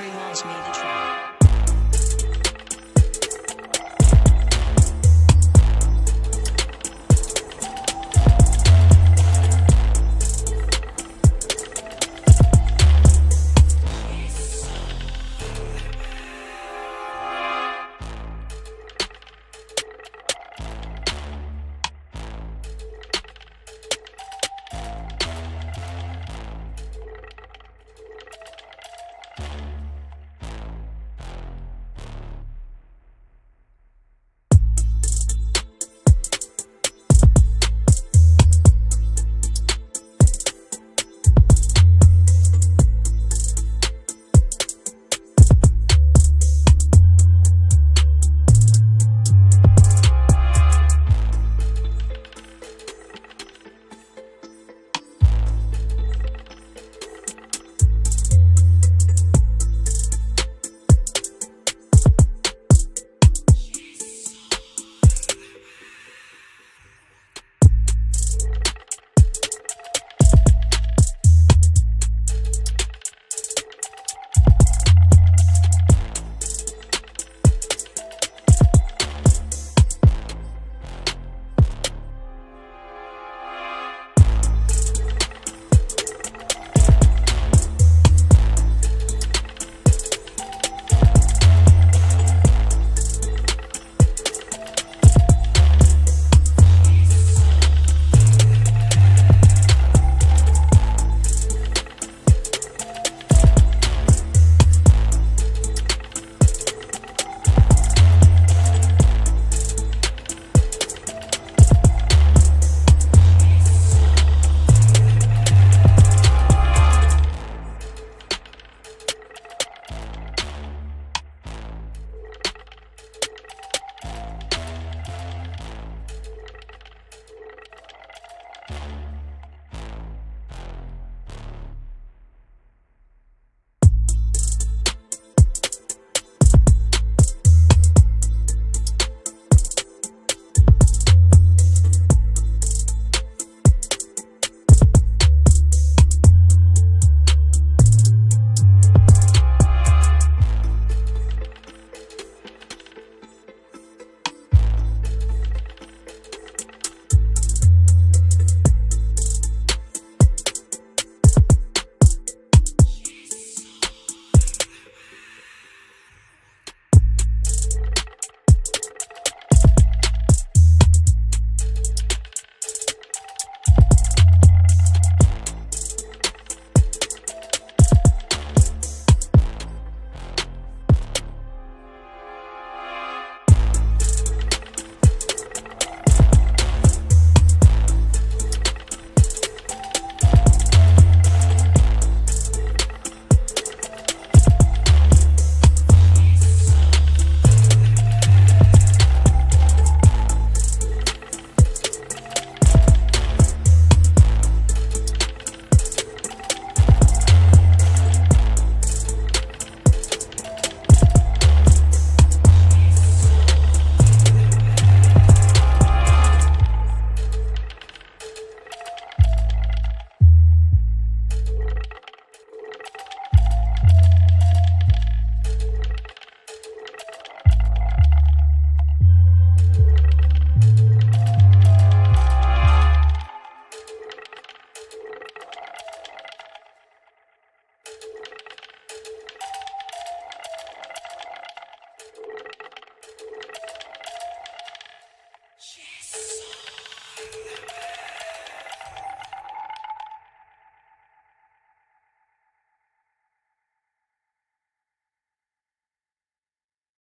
reminds me made the track.